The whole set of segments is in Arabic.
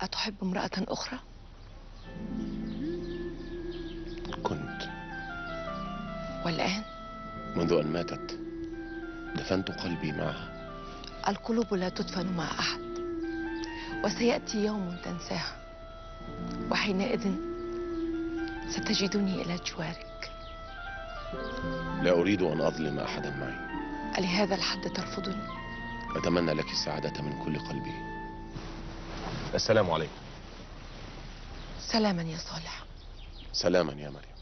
أتحب امرأة أخرى؟ كنت. والآن؟ منذ أن ماتت دفنت قلبي معها. القلوب لا تدفن مع أحد وسيأتي يوم تنساها وحينئذ ستجدني إلى جوارك. لا أريد أن أظلم أحدا معي. ألهذا الحد ترفضني؟ أتمنى لك السعادة من كل قلبي. السلام عليكم. سلاما يا صالح. سلاما يا مريم.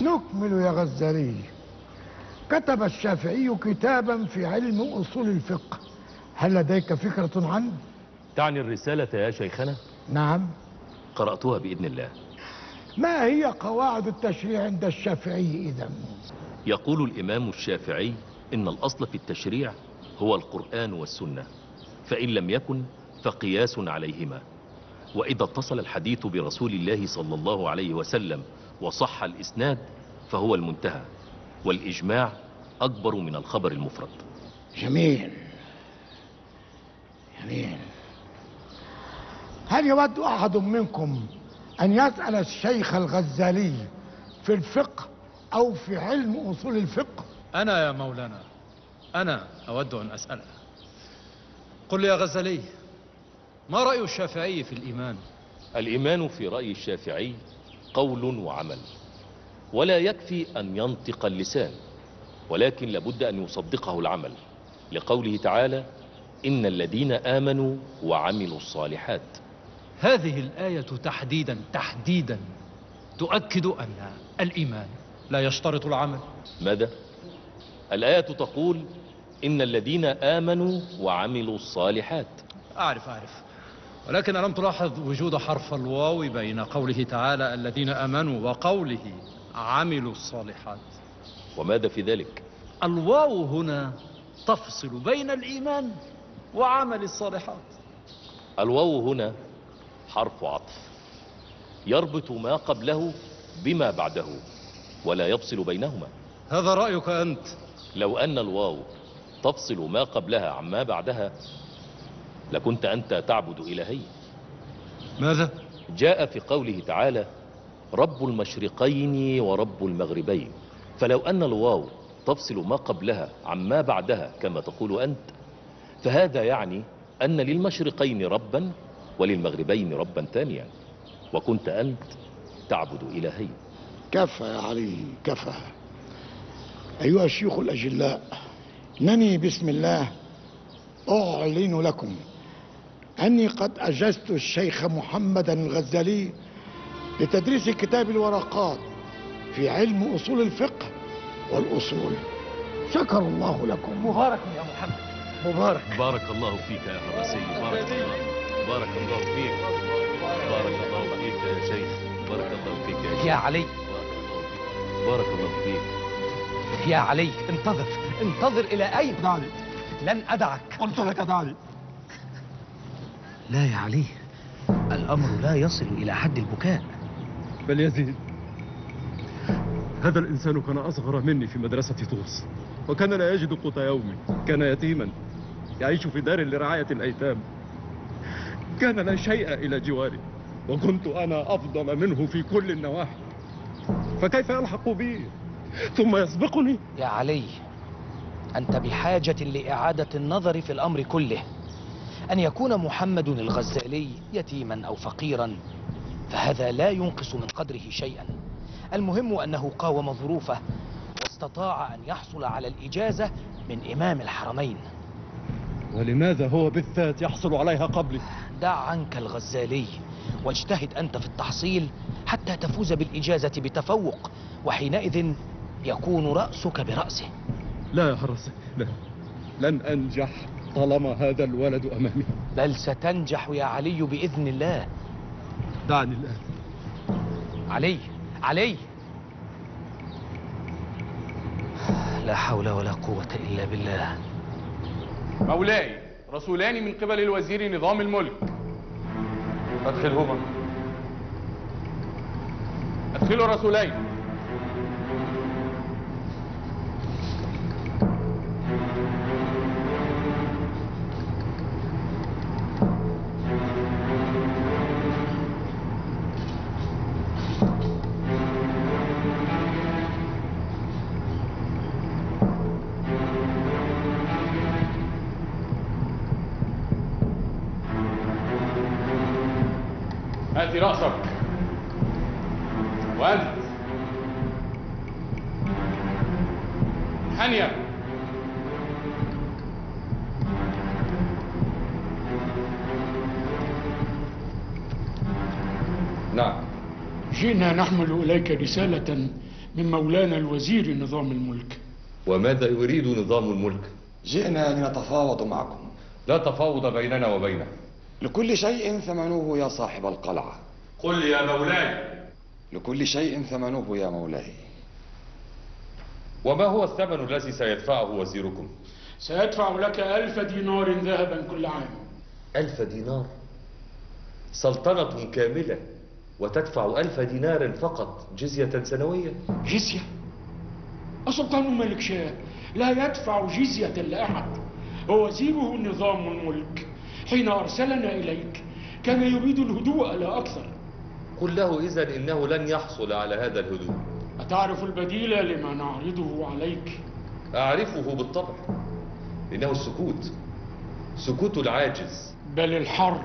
نكمل يا غزالي. كتب الشافعي كتابا في علم أصول الفقه. هل لديك فكرة عنه؟ تعني الرسالة يا شيخنا؟ نعم. قرأتها بإذن الله. ما هي قواعد التشريع عند الشافعي إذا؟ يقول الإمام الشافعي إن الأصل في التشريع هو القرآن والسنة فإن لم يكن فقياس عليهما. وإذا اتصل الحديث برسول الله صلى الله عليه وسلم وصح الإسناد فهو المنتهى والإجماع أكبر من الخبر المفرد. جميل. جميل. هل يود أحد منكم أن يسأل الشيخ الغزالي في الفقه أو في علم أصول الفقه. أنا يا مولانا أنا أود أن أسأله. قل لي يا غزالي ما رأي الشافعي في الإيمان؟ الإيمان في رأي الشافعي قول وعمل ولا يكفي أن ينطق اللسان ولكن لابد أن يصدقه العمل لقوله تعالى إن الذين آمنوا وعملوا الصالحات هذه الآية تحديدا تحديدا تؤكد أن الإيمان لا يشترط العمل. ماذا؟ الآية تقول إن الذين آمنوا وعملوا الصالحات. أعرف أعرف. ولكن ألم تلاحظ وجود حرف الواو بين قوله تعالى الذين آمنوا وقوله عملوا الصالحات؟ وماذا في ذلك؟ الواو هنا تفصل بين الإيمان وعمل الصالحات. الواو هنا حرف عطف. يربط ما قبله بما بعده ولا يفصل بينهما. هذا رأيك أنت؟ لو أن الواو تفصل ما قبلها عما بعدها لكنت أنت تعبد إلهي. ماذا؟ جاء في قوله تعالى رب المشرقين ورب المغربين. فلو أن الواو تفصل ما قبلها عما بعدها كما تقول أنت فهذا يعني أن للمشرقين ربا وللمغربين ربا ثانيا. وكنت أنت تعبد إلهي كفى يا علي كفى. أيها الشيوخ الأجلاء إنني بسم الله أعلن لكم أني قد أجزت الشيخ محمدا الغزالي لتدريس كتاب الورقات في علم أصول الفقه والأصول. شكر الله لكم. مبارك يا محمد. مبارك. بارك الله فيك يا حرسي بارك الله بارك الله فيك. بارك الله فيك يا شيخ. بارك الله فيك يا شيخ. يا علي. بارك الله فيك. يا علي انتظر. انتظر إلى أين؟ دعني لن أدعك. قلت لك دعني لا يا علي. الأمر لا يصل إلى حد البكاء. بل يزيد. هذا الإنسان كان أصغر مني في مدرسة طوس وكان لا يجد قوت يومه كان يتيما يعيش في دار لرعاية الأيتام. كان لا شيء إلى جواري وكنت أنا أفضل منه في كل النواحي. فكيف يلحق بي؟ ثم يسبقني؟ يا علي أنت بحاجة لإعادة النظر في الأمر كله. أن يكون محمد الغزالي يتيما أو فقيرا فهذا لا ينقص من قدره شيئا. المهم أنه قاوم ظروفه واستطاع أن يحصل على الإجازة من إمام الحرمين. ولماذا هو بالذات يحصل عليها قبلي؟ دع عنك الغزالي. واجتهد أنت في التحصيل حتى تفوز بالإجازة بتفوق وحينئذ يكون رأسك برأسه. لا يا حرسي لا. لن أنجح طالما هذا الولد أمامي. بل ستنجح يا علي بإذن الله. دعني الآن. علي علي. لا حول ولا قوة إلا بالله. مولاي. رسولان من قبل الوزير نظام الملك. أدخلهما. ارسلوا الرسولين. هات رأسك. وأنت. حنيا نعم. جئنا نحمل إليك رسالة من مولانا الوزير نظام الملك. وماذا يريد نظام الملك؟ جئنا لنتفاوض معكم. لا تفاوض بيننا وبينه. لكل شيء ثمنه يا صاحب القلعة. قل يا مولاي. لكل شيء ثمنه يا مولاي. وما هو الثمن الذي سيدفعه وزيركم؟ سيدفع لك ألف دينار ذهبا كل عام. ألف دينار؟ سلطنة كاملة وتدفع ألف دينار فقط جزية سنوية؟ جزية. السلطان ملك شاه لا يدفع جزية لأحد. ووزيره نظام الملك حين أرسلنا إليك كان يريد الهدوء لا أكثر. قل له إذا إنه لن يحصل على هذا الهدوء. أتعرف البديل لما نعرضه عليك؟ أعرفه بالطبع إنه السكوت سكوت العاجز. بل الحرب.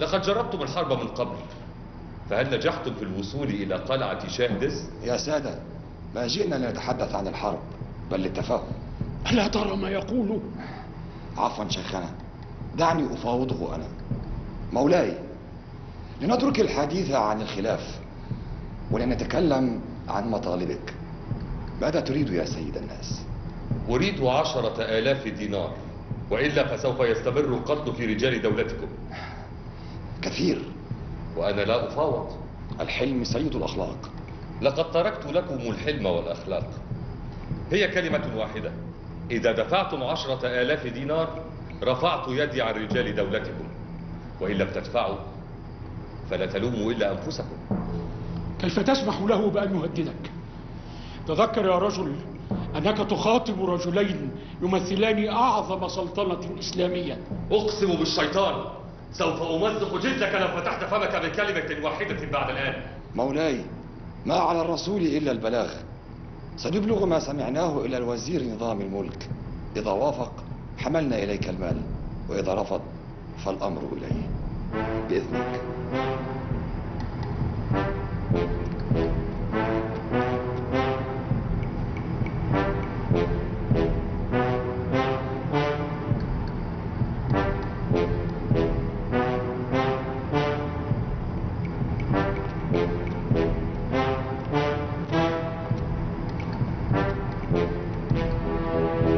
لقد جربتم الحرب من قبل فهل نجحتم في الوصول إلى قلعة شاهدس؟ يا سادة ما جئنا لنتحدث عن الحرب بل للتفاهم ألا ترى ما يقول؟ عفوا شيخنا دعني أفاوضه أنا. مولاي لنترك الحديث عن الخلاف ولنتكلم عن مطالبك. ماذا تريد يا سيد الناس؟ أريد عشرة آلاف دينار وإلا فسوف يستمر القتل في رجال دولتكم. كثير. وأنا لا أفاوض. الحلم سيد الأخلاق. لقد تركت لكم الحلم والأخلاق. هي كلمة واحدة. إذا دفعتم عشرة آلاف دينار رفعت يدي عن رجال دولتكم. وإن لم تدفعوا فلا تلوموا إلا أنفسكم. كيف تسمح له بأن يهددك؟ تذكر يا رجل أنك تخاطب رجلين يمثلان أعظم سلطنة إسلامية. أقسم بالشيطان سوف أمزق جلدك لو فتحت فمك بكلمة واحدة بعد الآن. مولاي ما على الرسول إلا البلاغ. سنبلغ ما سمعناه إلى الوزير نظام الملك. إذا وافق حملنا إليك المال وإذا رفض فالأمر إليه. بإذنك.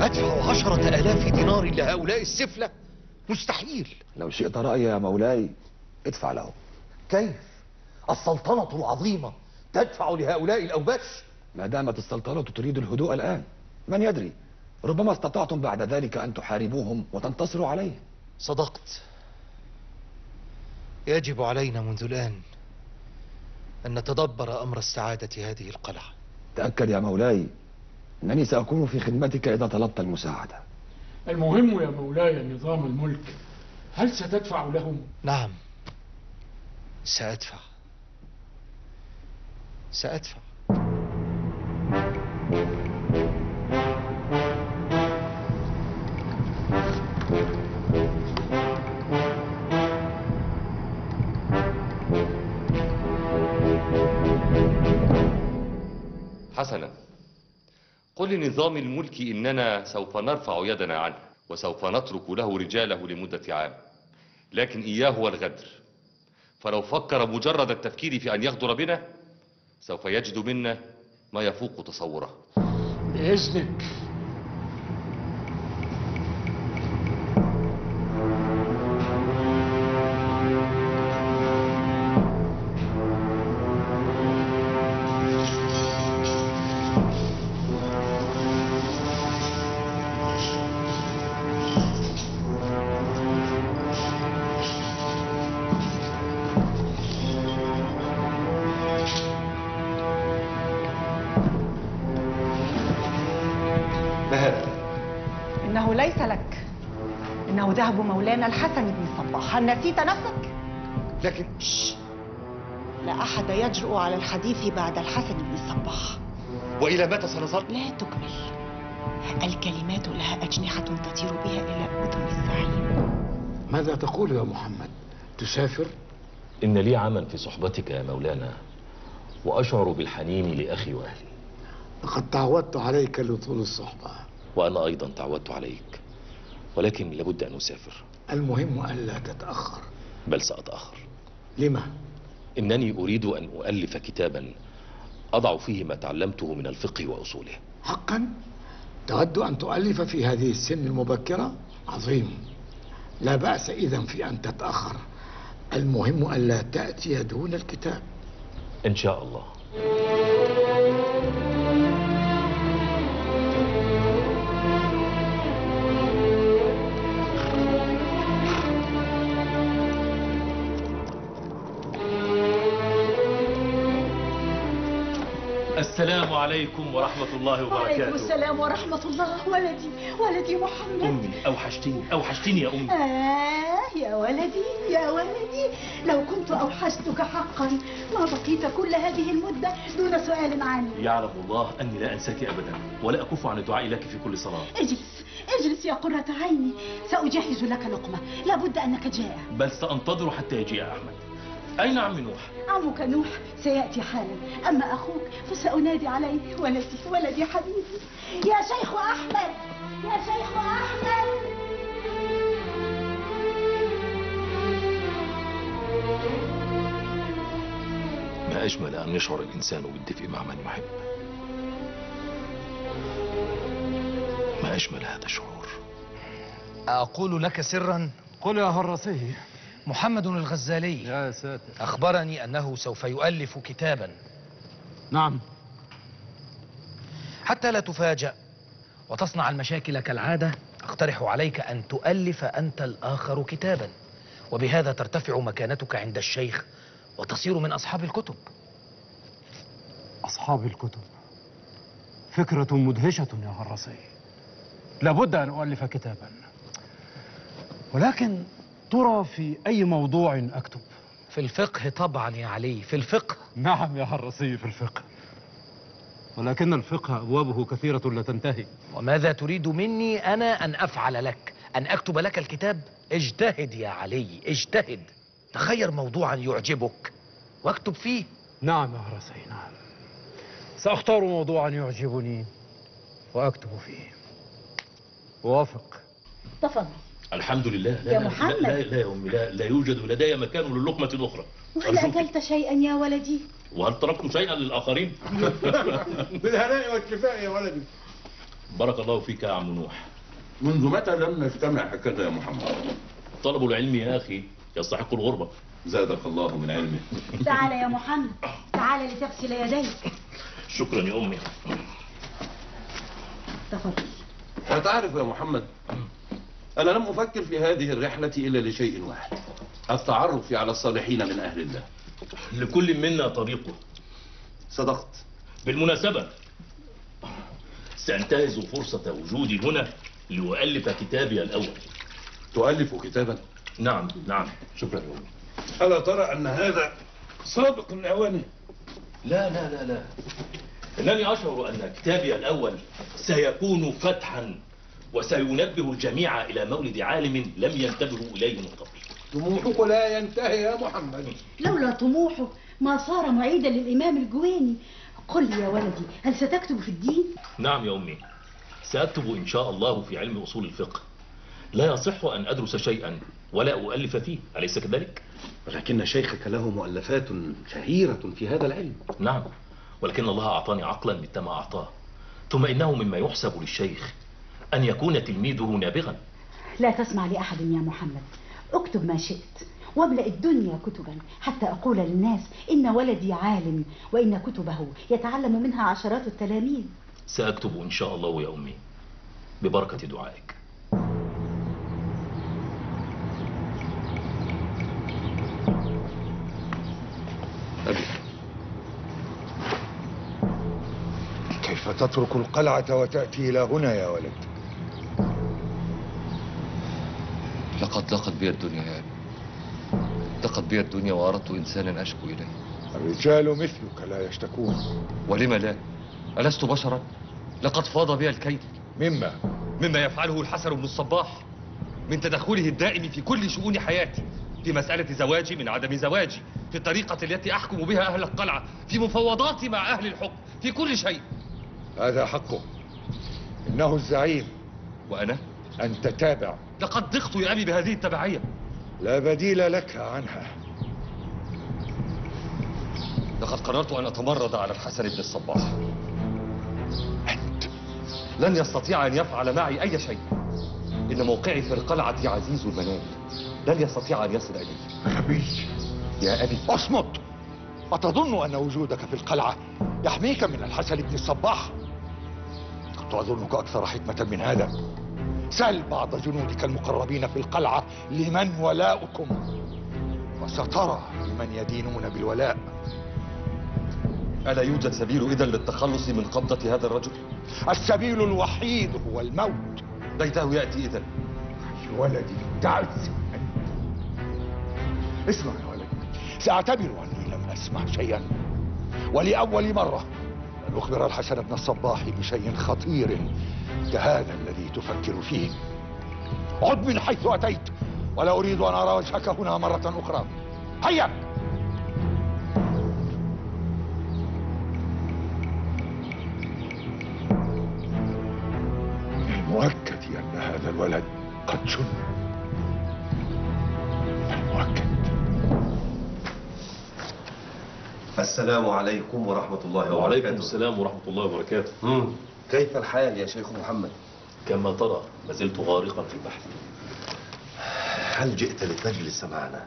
أدفع عشرة آلاف دينار لهؤلاء السفلة؟ مستحيل. لو شئت رأيي يا مولاي. ادفع له كيف؟ السلطنة العظيمة تدفع لهؤلاء الأوباش؟ ما دامت السلطنة تريد الهدوء الآن من يدري؟ ربما استطعتم بعد ذلك أن تحاربوهم وتنتصروا عليه. صدقت. يجب علينا منذ الآن أن نتدبر أمر استعادة هذه القلعة. تأكد يا مولاي أنني سأكون في خدمتك إذا طلبت المساعدة. المهم يا مولاي نظام الملك هل ستدفع لهم؟ نعم. سأدفع. سأدفع. حسنا. قل لنظام الملك إننا سوف نرفع يدنا عنه وسوف نترك له رجاله لمدة عام. لكن إياه والغدر فلو فكر مجرد التفكير في أن يغدر بنا سوف يجد منا ما يفوق تصوره. بإذنك. مولانا الحسن بن صباح. هل نسيت نفسك؟ لكن لا أحد يجرؤ على الحديث بعد الحسن بن صباح. وإلى متى سنظل؟ لا تكمل الكلمات لها أجنحة تطير بها إلى أذن الزعيم ماذا تقول يا محمد؟ تسافر؟ إن لي عما في صحبتك يا مولانا وأشعر بالحنين لأخي وأهلي. لقد تعودت عليك لطول الصحبة. وأنا أيضا تعودت عليك ولكن لابد أن أسافر. المهم ألا تتأخر. بل سأتأخر. لما؟ إنني أريد أن أؤلف كتابا أضع فيه ما تعلمته من الفقه وأصوله. حقا؟ تود أن تؤلف في هذه السن المبكرة؟ عظيم. لا بأس إذا في أن تتأخر. المهم ألا تأتي دون الكتاب. إن شاء الله. السلام عليكم ورحمة الله وعليكم وبركاته السلام ورحمة الله ولدي ولدي محمد. أمي أوحشتني أوحشتني يا أمي. آه يا ولدي يا ولدي. لو كنت أوحشتك حقا ما بقيت كل هذه المدة دون سؤال عني يعلم الله أني لا أنساك أبدا ولا أكف عن الدعاء لك في كل صلاة. اجلس اجلس يا قرة عيني. سأجهز لك لقمة لابد أنك جائع. بل سأنتظر حتى يجيء أحمد. أين عم نوح؟ عمك نوح سيأتي حالا. أما أخوك فسأنادي عليه ولدي ولدي حبيبي. يا شيخ أحمد يا شيخ أحمد. ما أجمل أن يشعر الإنسان بالدفء مع من يحب؟ ما أجمل هذا الشعور؟ أقول لك سرا قل يا هرسي. محمد الغزالي. يا ساتر. أخبرني أنه سوف يؤلف كتابا. نعم. حتى لا تفاجأ وتصنع المشاكل كالعادة أقترح عليك أن تؤلف أنت الآخر كتابا. وبهذا ترتفع مكانتك عند الشيخ وتصير من أصحاب الكتب. أصحاب الكتب. فكرة مدهشة يا هرسي لابد أن أؤلف كتابا. ولكن ترى في أي موضوع أكتب؟ في الفقه طبعا يا علي في الفقه. نعم يا هرسي في الفقه. ولكن الفقه أبوابه كثيرة لا تنتهي. وماذا تريد مني أنا أن أفعل لك؟ أن أكتب لك الكتاب؟ اجتهد يا علي اجتهد. تخير موضوعا يعجبك. واكتب فيه. نعم يا هرسي نعم. سأختار موضوعا يعجبني وأكتب فيه. وافق. تفضل. الحمد لله. لا يا لا محمد. لا, لا, يا أمي لا, لا يوجد لدي مكان للقمة أخرى وهل. أكلت شيئا يا ولدي؟ وهل تركتم شيئا للآخرين؟ بالهناء والكفاء يا ولدي. بارك الله فيك يا عم نوح. منذ متى لم نجتمع هكذا يا محمد؟ طلب العلم يا أخي يستحق الغربة. زادك الله من علمه. تعال يا محمد. تعال لتغسل يديك. شكرا يا أمي. تفضل. وتعرف يا محمد أنا لم أفكر في هذه الرحلة إلا لشيء واحد التعرف على الصالحين من أهل الله. لكل منا طريقه صدقت. بالمناسبة سأنتهز فرصة وجودي هنا لأؤلف كتابي الأول. تؤلف كتابا؟ نعم نعم. شكرا. ألا ترى أن هذا سابق الأوان لا لا لا لا. إنني أشعر أن كتابي الأول سيكون فتحا. وسينبه الجميع إلى مولد عالم لم ينتبهوا إليه من قبل. طموحك لا ينتهي يا محمد. لولا طموحه ما صار معيدا للإمام الجويني. قل لي يا ولدي هل ستكتب في الدين؟ نعم يا أمي سأكتب إن شاء الله في علم أصول الفقه. لا يصح أن أدرس شيئا ولا أؤلف فيه أليس كذلك؟ ولكن شيخك له مؤلفات شهيرة في هذا العلم. نعم ولكن الله أعطاني عقلا مثل ما أعطاه. ثم إنه مما يحسب للشيخ أن يكون تلميذه نابغا. لا تسمع لأحد يا محمد. اكتب ما شئت واملأ الدنيا كتبا حتى أقول للناس إن ولدي عالم وإن كتبه يتعلم منها عشرات التلاميذ. سأكتب إن شاء الله يا أمي ببركة دعائك. أبي. كيف تترك القلعة وتأتي إلى هنا يا ولد؟ لقد لقد بي الدنيا يا أبي. لقد بي الدنيا وأردت إنسانا أشكو إليه. الرجال مثلك لا يشتكون. ولم لا؟ ألست بشرا؟ لقد فاض بي الكيد. مما؟ مما يفعله الحسن بن الصباح من تدخله الدائم في كل شؤون حياتي في مسألة زواجي من عدم زواجي في الطريقة التي أحكم بها أهل القلعة في مفاوضاتي مع أهل الحكم في كل شيء. هذا حقه. إنه الزعيم. وأنا؟ أنت تابع لقد ضغط يا أبي بهذه التبعية. لا بديل لك عنها. لقد قررت أن أتمرد على الحسن بن الصباح. لن يستطيع أن يفعل معي أي شيء. إن موقعي في القلعة عزيز المنال. لن يستطيع أن يصل إليه. غبي يا أبي. أصمت. أتظن أن وجودك في القلعة يحميك من الحسن بن الصباح. كنت أظنك أكثر حكمة من هذا. سل بعض جنودك المقربين في القلعة لمن ولاؤكم. وسترى لمن يدينون بالولاء. ألا يوجد سبيل إذا للتخلص من قبضة هذا الرجل؟ السبيل الوحيد هو الموت. ليته يأتي إذا ولدي تعز اسمع يا ولدي سأعتبر أني لم أسمع شيئا. ولأول مرة أن أخبر الحسن بن الصباح بشيء خطير كهذا الذي تفكر فيه. عد من حيث أتيت ولا أريد أن أرى وجهك هنا مرة أخرى. هيا! المؤكد أن هذا الولد قد جن السلام عليكم ورحمة الله وبركاته وعليكم السلام ورحمة الله وبركاته مم. كيف الحال يا شيخ محمد؟ كما ترى ما زلت غارقا في البحث هل جئت لتجلس معنا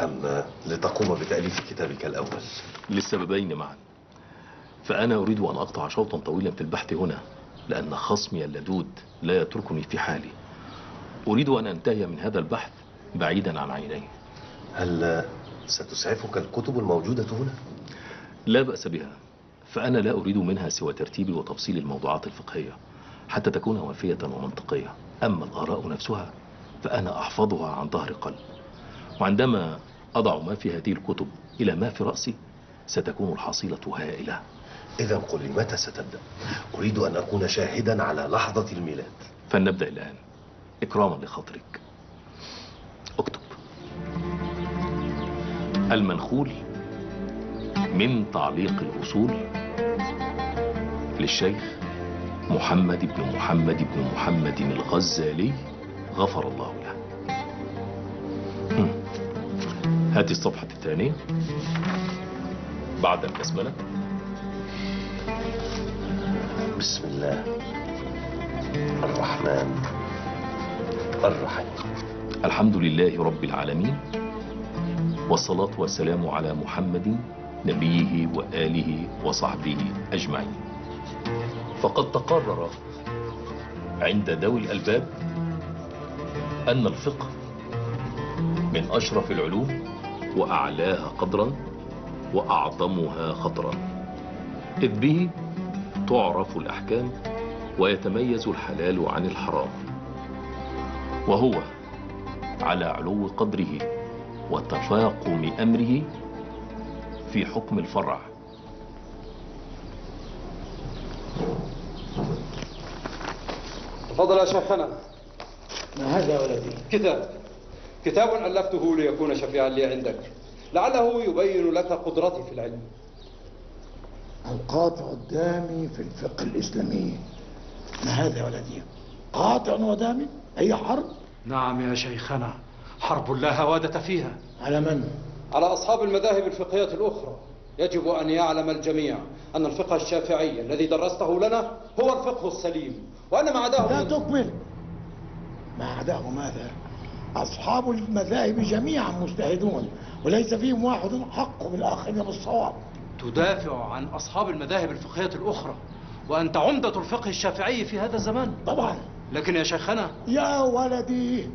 أم لتقوم بتأليف كتابك الأول؟ للسببين معا فأنا أريد أن أقطع شوطا طويلا في البحث هنا لأن خصمي اللدود لا يتركني في حالي أريد أن أنتهي من هذا البحث بعيدا عن عيني هل ستسعفك الكتب الموجودة هنا؟ لا بأس بها فأنا لا أريد منها سوى ترتيب وتفصيل الموضوعات الفقهية حتى تكون وافية ومنطقية. أما الآراء نفسها فأنا أحفظها عن ظهر قلب. وعندما أضع ما في هذه الكتب إلى ما في رأسي ستكون الحصيلة هائلة. إذا قل لي متى ستبدأ؟ أريد أن أكون شاهدا على لحظة الميلاد. فلنبدأ الآن. إكراما لخاطرك. اكتب. المنخول من تعليق الأصول للشيخ محمد بن محمد بن محمد الغزالي غفر الله له. هذه الصفحة الثانية. بعد البسملة. بسم الله الرحمن الرحيم. الحمد لله رب العالمين. والصلاة والسلام على محمد نبيه وآله وصحبه أجمعين. فقد تقرر عند ذوي الألباب أن الفقه من أشرف العلوم وأعلاها قدرا وأعظمها خطرا. إذ به تعرف الأحكام ويتميز الحلال عن الحرام وهو على علو قدره. وتفاقم أمره في حكم الفرع. تفضل يا شيخنا ما هذا يا ولدي؟ كتاب. كتاب ألفته ليكون شفيعا لي عندك. لعله يبين لك قدرتي في العلم. القاطع الدامي في الفقه الإسلامي. ما هذا يا ولدي؟ قاطع ودامي؟ أي حرب؟ نعم يا شيخنا. حرب لا هوادة فيها. على من؟ على أصحاب المذاهب الفقهية الأخرى. يجب أن يعلم الجميع أن الفقه الشافعي الذي درسته لنا هو الفقه السليم وأن ما عداه لا من- تكمل. ما عداه ماذا؟ أصحاب المذاهب جميعا مجتهدون وليس فيهم واحد حق بالآخر بالصواب تدافع عن أصحاب المذاهب الفقهية الأخرى وأنت عمدة الفقه الشافعي في هذا الزمان. طبعا. لكن يا شيخنا يا ولدي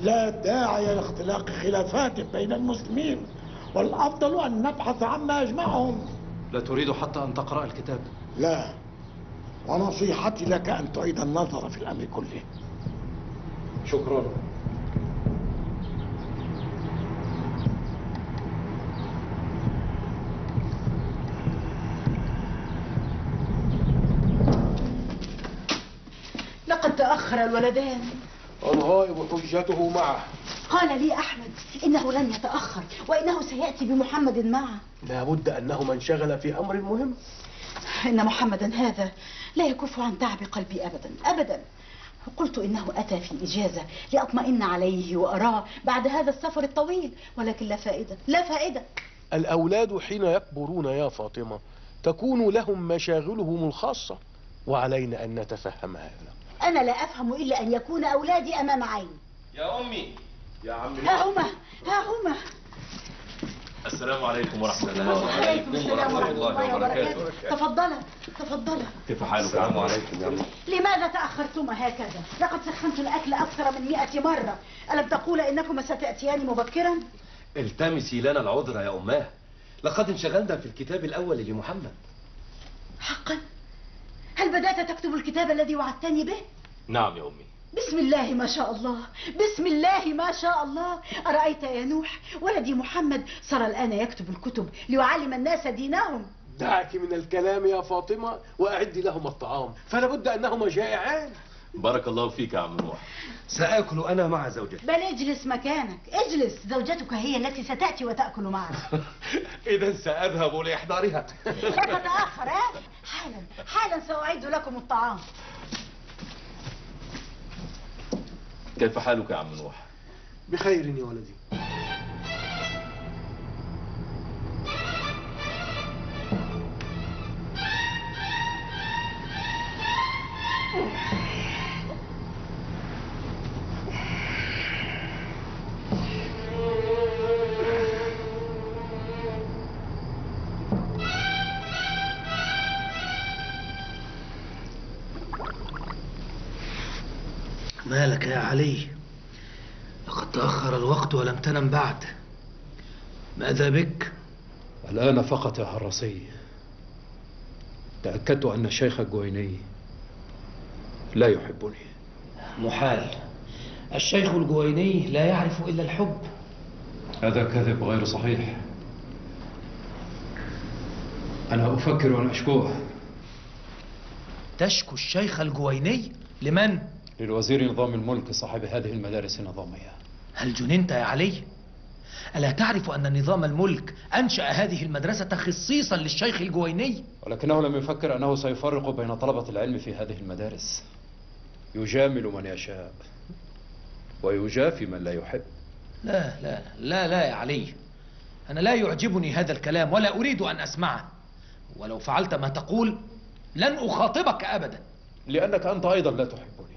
لا داعي لاختلاق خلافات بين المسلمين والأفضل أن نبحث عما يجمعهم. لا تريد حتى أن تقرأ الكتاب. لا. ونصيحتي لك أن تعيد النظر في الأمر كله. شكرا. لقد تأخر الولدان. الغائب حجته معه. قال لي أحمد إنه لن يتأخر وإنه سيأتي بمحمد معه. لابد أنهما انشغل في أمر مهم. إن محمدا هذا لا يكف عن تعب قلبي أبدا أبدا. قلت إنه أتى في إجازة لأطمئن عليه وأراه بعد هذا السفر الطويل ولكن لا فائدة لا فائدة. الأولاد حين يكبرون يا فاطمة تكون لهم مشاغلهم الخاصة وعلينا أن نتفهم هذا. أنا لا أفهم إلا أن يكون أولادي أمام عيني يا أمي. يا عم. ها هما ها هما. السلام عليكم ورحمة الله. وعليكم السلام ورحمة الله وبركاته. تفضلا تفضلا. كيف حالك؟ عم عليكم يا عم لماذا تأخرتما هكذا؟ لقد سخنت الأكل أكثر من مئة مرة. ألم تقول إنكما ستأتيان مبكرا؟ التمسي لنا العذر يا أماه. لقد انشغلنا في الكتاب الأول لمحمد. حقا؟ هل بدأت تكتب الكتاب الذي وعدتني به؟ نعم يا أمي. بسم الله ما شاء الله. بسم الله ما شاء الله. أرأيت يا نوح؟ ولدي محمد صار الآن يكتب الكتب ليعلم الناس دينهم. دعك من الكلام يا فاطمة وأعد لهما الطعام. فلابد أنهما جائعان. بارك الله فيك يا عم نوح. سآكل أنا مع زوجتي. بل اجلس مكانك. اجلس. زوجتك هي التي ستأتي وتأكل معك. إذا سأذهب لإحضارها. لا تتأخر ها؟ حالا. حالا سأعد لكم الطعام. كيف حالك يا عم نوح؟ بخير يا ولدي. علي لقد تأخر الوقت ولم تنم بعد. ماذا بك؟ الآن فقط يا حرسي تأكدت أن الشيخ الجويني لا يحبني. محال الشيخ الجويني لا يعرف إلا الحب. هذا كذب غير صحيح. أنا أفكر أن أشكوه تشكو الشيخ الجويني لمن؟ للوزير نظام الملك صاحب هذه المدارس النظامية. هل جننت يا علي؟ ألا تعرف أن نظام الملك أنشأ هذه المدرسة خصيصا للشيخ الجويني؟ ولكنه لم يفكر أنه سيفرق بين طلبة العلم في هذه المدارس. يجامل من يشاء ويجافي من لا يحب. لا لا لا لا يا علي. أنا لا يعجبني هذا الكلام ولا أريد أن أسمعه. ولو فعلت ما تقول لن أخاطبك أبدا. لأنك أنت أيضا لا تحبني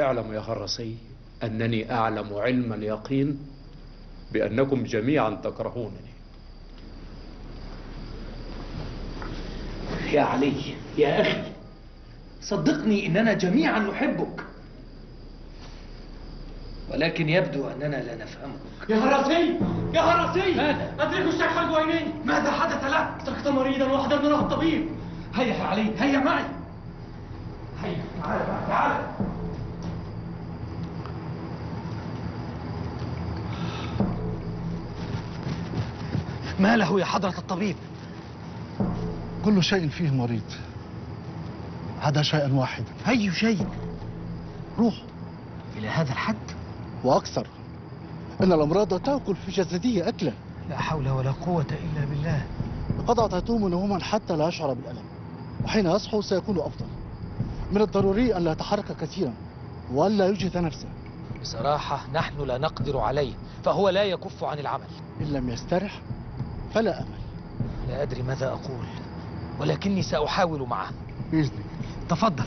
أعلم يا خرسي أنني أعلم علم اليقين بأنكم جميعا تكرهونني. يا علي يا أخي صدقني إننا جميعا نحبك. ولكن يبدو أننا لا نفهمك. يا هرسي يا هرسي ماذا؟ أدرك الشيخ الجويني ماذا حدث له؟ تركت مريضا وحضرنا له الطبيب هيا يا علي هيا معي. هيا تعال تعال. ما له يا حضرة الطبيب؟ كل شيء فيه مريض. عدا شيئا واحدا أي شيء؟ روح. إلى هذا الحد؟ وأكثر. إن الأمراض تأكل في جسده أكلا لا حول ولا قوة إلا بالله. لقد أعطيتوه نوما حتى لا يشعر بالألم. وحين يصحو سيكون أفضل. من الضروري أن لا يتحرك كثيرا. وألا يجهد نفسه. بصراحة نحن لا نقدر عليه. فهو لا يكف عن العمل. إن لم يسترح فلا أمل. لا أدري ماذا أقول ولكني سأحاول معه. بإذنك. تفضل.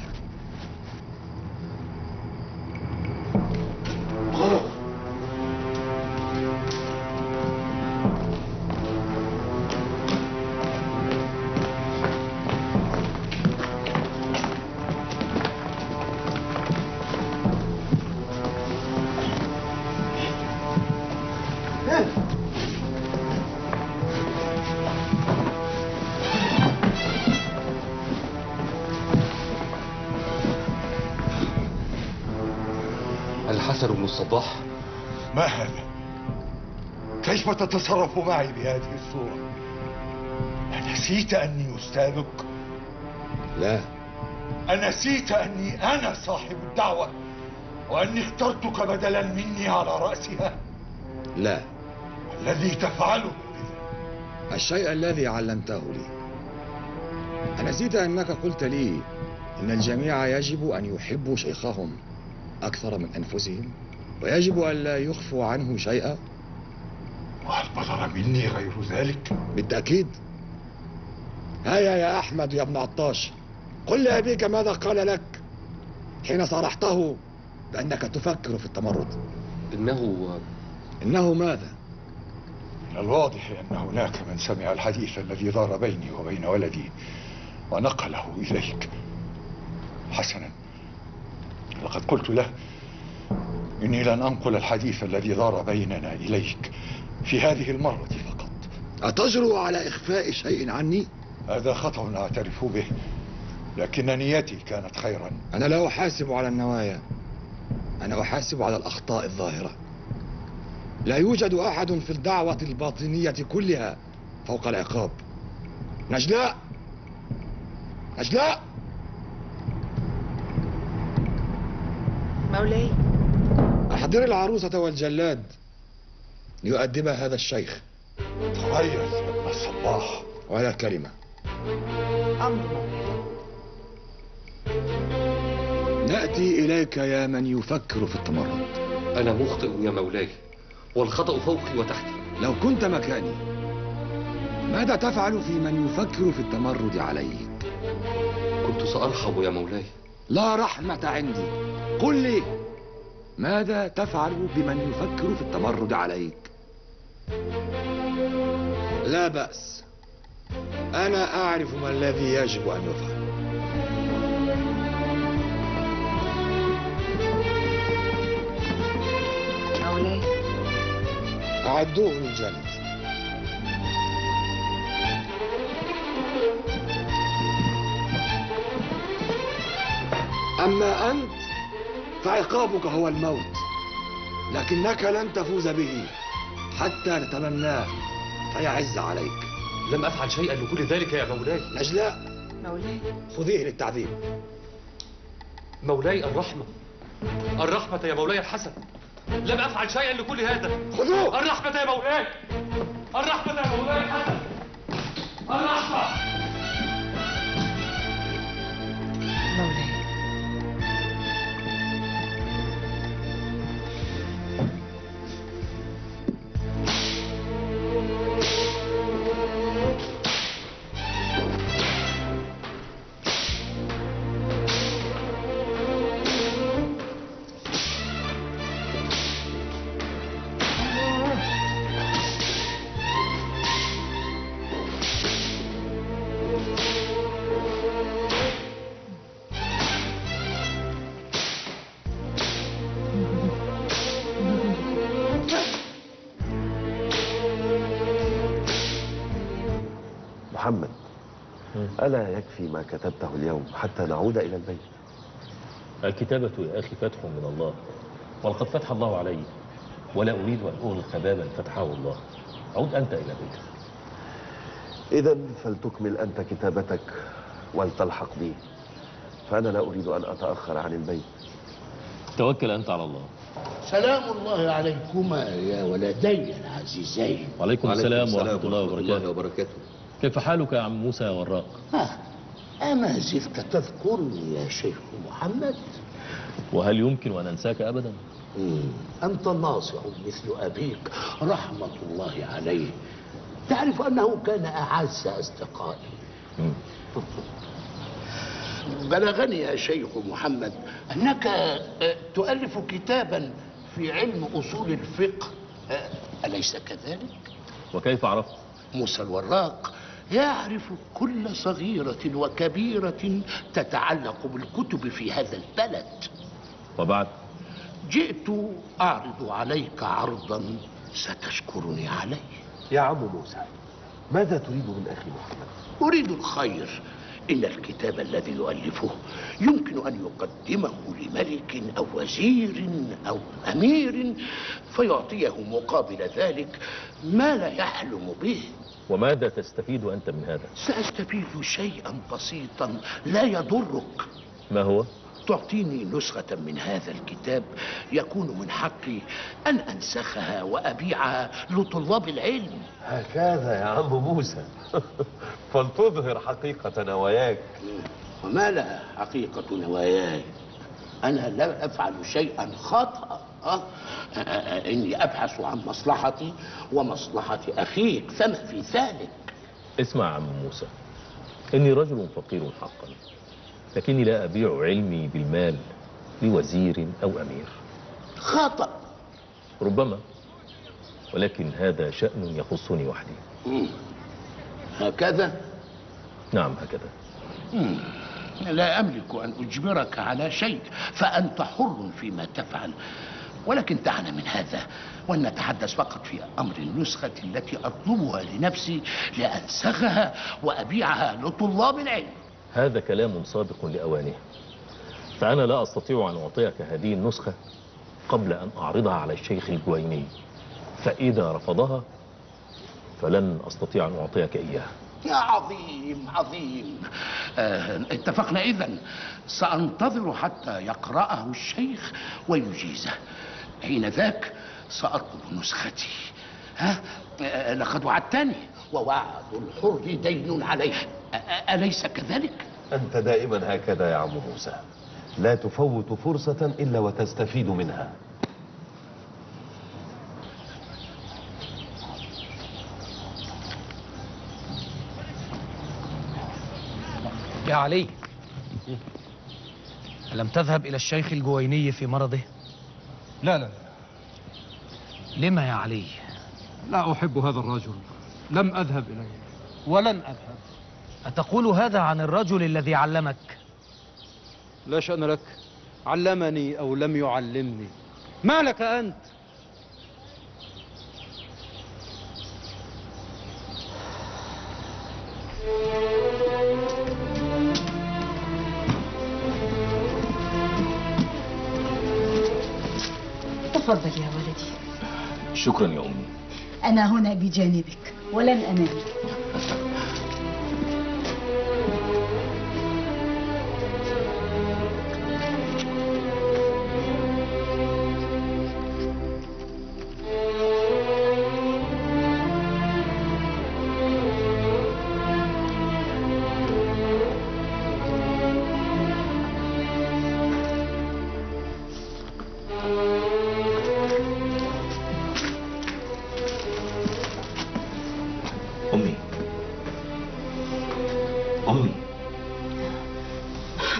الصباح؟ ما هذا؟ كيف تتصرف معي بهذه الصورة؟ أنسيت أني أستاذك؟ لا. أنسيت أني أنا صاحب الدعوة وأني اخترتك بدلا مني على رأسها. لا. الذي تفعله الشيء الذي علمته لي. أنسيت أنك قلت لي إن الجميع يجب أن يحبوا شيخهم أكثر من أنفسهم؟ ويجب أن لا يخفوا عنه شيئا. وهل بدر مني غير ذلك؟ بالتأكيد. هيا يا أحمد يا ابن عطاش قل لأبيك ماذا قال لك حين صرحته بأنك تفكر في التمرد. إنه إنه ماذا؟ من الواضح أن هناك من سمع الحديث الذي دار بيني وبين ولدي ونقله إليك. حسنا لقد قلت له إني لن أنقل الحديث الذي دار بيننا إليك في هذه المرة فقط. أتجرؤ على إخفاء شيء عني؟ هذا خطأ أعترف به لكن نيتي كانت خيرا. أنا لا أحاسب على النوايا أنا أحاسب على الأخطاء الظاهرة. لا يوجد أحد في الدعوة الباطنية كلها فوق العقاب. نجلاء نجلاء مولاي. أحضر العروسة والجلاد. ليؤدب هذا الشيخ. تغير يا ابن الصباح ولا كلمة. أمر نأتي إليك يا من يفكر في التمرد. أنا مخطئ يا مولاي والخطأ فوقي وتحتي. لو كنت مكاني ماذا تفعل في من يفكر في التمرد عليك؟ كنت سأرحب يا مولاي. لا رحمة عندي. قل لي. ماذا تفعل بمن يفكر في التمرد عليك؟ لا بأس. أنا أعرف ما الذي يجب أن يفعل. مولاي أعدوه للجلد أما أنت فعقابك هو الموت. لكنك لن تفوز به. حتى نتمناه. فيعز عليك. لم أفعل شيئا لكل ذلك يا مولاي. نجلاء مولاي. خذيه للتعذيب. مولاي الرحمة. الرحمة يا مولاي الحسن. لم أفعل شيئا لكل هذا. خذوه! الرحمة يا مولاي. الرحمة يا مولاي الحسن. الرحمة. ألا يكفي ما كتبته اليوم حتى نعود إلى البيت؟ الكتابة يا أخي فتح من الله ولقد فتح الله علي ولا أريد أن أغلق بابا فتحه الله. عود أنت إلى بيتك. إذا فلتكمل أنت كتابتك ولتلحق بي فأنا لا أريد أن أتأخر عن البيت. توكل أنت على الله. سلام الله عليكما يا ولدي العزيزين. وعليكم السلام ورحمة الله وبركاته. وبركاته. كيف حالك يا عم موسى والراق ها أما زلت تذكرني يا شيخ محمد؟ وهل يمكن أن أنساك أبدا؟ مم. أنت ناصح مثل أبيك رحمة الله عليه. تعرف أنه كان أعز أصدقائي. بلغني يا شيخ محمد أنك آه، تؤلف كتابا في علم أصول الفقه. آه، أليس كذلك؟ وكيف عرفت؟ موسى الوراق يعرف كل صغيرة وكبيرة تتعلق بالكتب في هذا البلد. وبعد؟ جئت أعرض عليك عرضا ستشكرني عليه. يا عم موسى ماذا تريد من أخي محمد؟ أريد الخير. إن الكتاب الذي يؤلفه يمكن أن يقدمه لملك أو وزير أو أمير فيعطيه مقابل ذلك ما لا يحلم به. وماذا تستفيد أنت من هذا؟ سأستفيد شيئا بسيطا لا يضرك. ما هو؟ تعطيني نسخة من هذا الكتاب يكون من حقي أن أنسخها وأبيعها لطلاب العلم. هكذا يا عم موسى. فلتظهر حقيقة نواياك. وما لها حقيقة نواياي؟ أنا لم أفعل شيئا خطأ. أه؟ آه، آه، إني أبحث عن مصلحتي ومصلحة أخيك فما في ذلك اسمع يا عم موسى إني رجل فقير حقا لكني لا أبيع علمي بالمال لوزير أو أمير خطأ ربما ولكن هذا شأن يخصني وحدي مم. هكذا نعم هكذا مم. لا أملك أن أجبرك على شيء فأنت حر فيما تفعل ولكن دعنا من هذا ولنتحدث فقط في أمر النسخة التي أطلبها لنفسي لأنسخها وأبيعها لطلاب العلم. هذا كلام سابق لأوانه فأنا لا أستطيع أن أعطيك هذه النسخة قبل أن أعرضها على الشيخ الجويني. فإذا رفضها فلن أستطيع أن أعطيك إياها. يا عظيم عظيم. آه اتفقنا إذن. سأنتظر حتى يقرأه الشيخ ويجيزه. حين ذاك سأطلب نسختي. ها؟ لقد وعدتني. ووعد الحر دين عليه أليس كذلك؟ أنت دائما هكذا يا عم موسى. لا تفوت فرصة إلا وتستفيد منها. يا علي ألم تذهب إلى الشيخ الجويني في مرضه؟ لا لا. لما يا علي؟ لا أحب هذا الرجل. لم أذهب إليه. ولن أذهب. أتقول هذا عن الرجل الذي علمك؟ لا شأن لك. علمني أو لم يعلمني. ما لك أنت؟ شكرا يا أمي. أنا هنا بجانبك ولن أنام.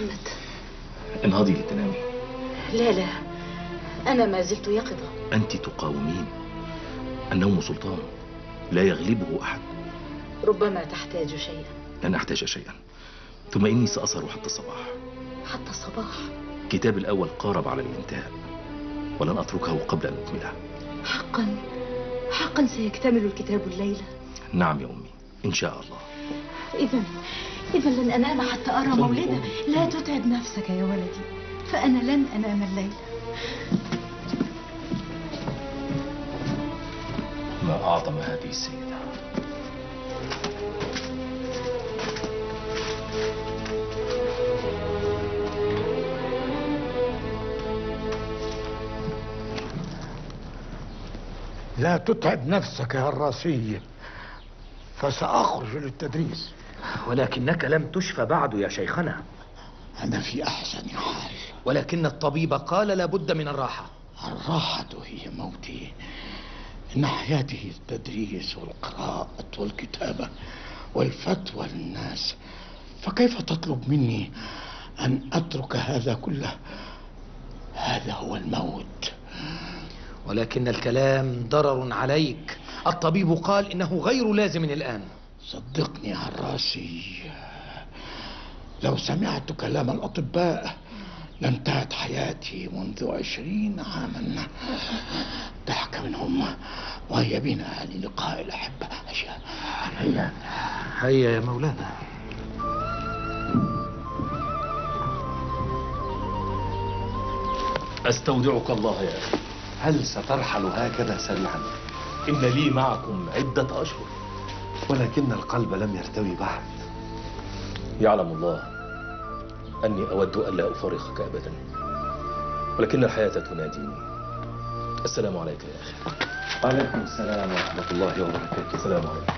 محمد. انهضي لتنامي لا لا. أنا ما زلت يقظة. أنت تقاومين. النوم سلطان. لا يغلبه أحد. ربما تحتاج شيئا. لن أحتاج شيئا. ثم إني سأسهر حتى الصباح. حتى الصباح؟ كتاب الأول قارب على الانتهاء. ولن أتركه قبل أن أكمله. حقا. حقا سيكتمل الكتاب الليلة. نعم يا أمي. إن شاء الله. إذا إذا لن أنام حتى أرى مولده لا تتعب نفسك يا ولدي. فأنا لن أنام الليلة ما أعظم هذه السيدة؟ لا تتعب نفسك يا الراسي فسأخرج للتدريس. ولكنك لم تشفى بعد يا شيخنا. أنا في أحسن حال. ولكن الطبيب قال لابد من الراحة. الراحة هي موتي. إن حياتي التدريس والقراءة والكتابة والفتوى للناس فكيف تطلب مني أن أترك هذا كله؟ هذا هو الموت. ولكن الكلام ضرر عليك. الطبيب قال إنه غير لازم الآن. صدقني يا الراسي لو سمعت كلام الأطباء لانتهت حياتي منذ عشرين عاما. ضحك منهم وهيا بنا للقاء الأحبة هيا هيا هيا يا مولانا. أستودعك الله يا أخي. هل سترحل هكذا سريعا؟ إن لي معكم عدة أشهر. ولكن القلب لم يرتوي بعد. يعلم الله أني أود ألا أفارقك أبدا ولكن الحياة تناديني. السلام عليك يا أخي. وعليكم السلام ورحمة الله وبركاته. السلام عليكم.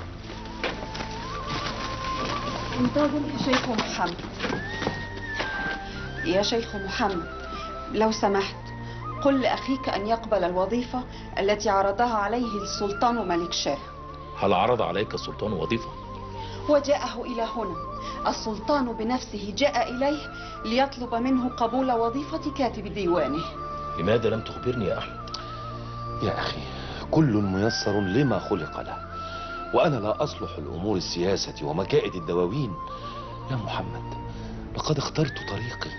انتظر يا شيخ محمد. يا شيخ محمد لو سمحت قل لأخيك أن يقبل الوظيفة التي عرضها عليه السلطان ملك شاه. هل عرض عليك السلطان وظيفة؟ وجاءه إلى هنا. السلطان بنفسه جاء إليه ليطلب منه قبول وظيفة كاتب ديوانه. لماذا لم تخبرني يا أحمد؟ يا أخي كل ميسر لما خلق له. وأنا لا أصلح لأمور السياسة ومكائد الدواوين. يا محمد لقد اخترت طريقي.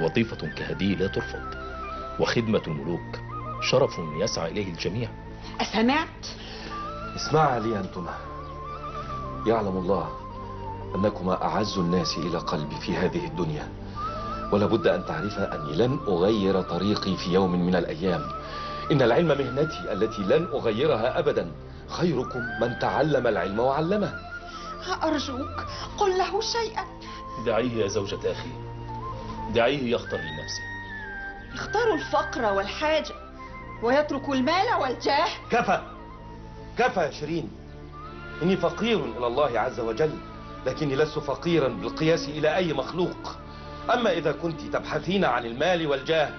وظيفة كهذه لا ترفض. وخدمة الملوك شرف يسعى إليه الجميع. أسمعت؟ اسمعا لي أنتما. يعلم الله أنكما أعز الناس إلى قلبي في هذه الدنيا. ولابد أن تعرف أني لن أغير طريقي في يوم من الأيام. إن العلم مهنتي التي لن أغيرها أبدا. خيركم من تعلم العلم وعلمه. أرجوك قل له شيئا. دعيه يا زوجة أخي. دعيه يختار لنفسه. يختار الفقر والحاجة ويترك المال والجاه. كفى. كفى يا شيرين. إني فقير إلى الله عز وجل لكني لست فقيرا بالقياس إلى أي مخلوق. أما إذا كنت تبحثين عن المال والجاه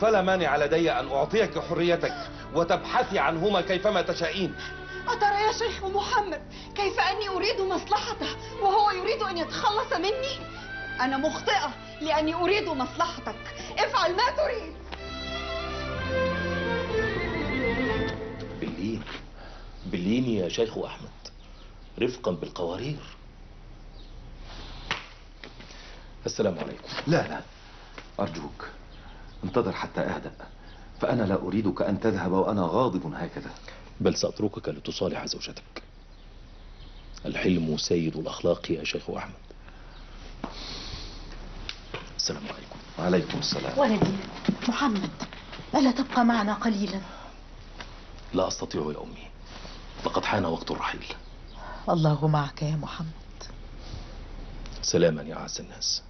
فلا مانع لدي أن أعطيك حريتك وتبحثي عنهما كيفما تشائين أترى يا شيخ محمد كيف أني أريد مصلحته وهو يريد أن يتخلص مني؟ أنا مخطئة لأني أريد مصلحتك. افعل ما تريد. باللين يا شيخ أحمد. رفقا بالقوارير. السلام عليكم. لا لا. أرجوك. انتظر حتى أهدأ. فأنا لا أريدك أن تذهب وأنا غاضب هكذا. بل سأتركك لتصالح زوجتك. الحلم سيد الأخلاق يا شيخ أحمد. السلام عليكم. وعليكم السلام. ولدي محمد ألا تبقى معنا قليلا؟ لا أستطيع يا أمي. لقد حان وقت الرحيل. الله معك يا محمد. سلاما يا أعز الناس.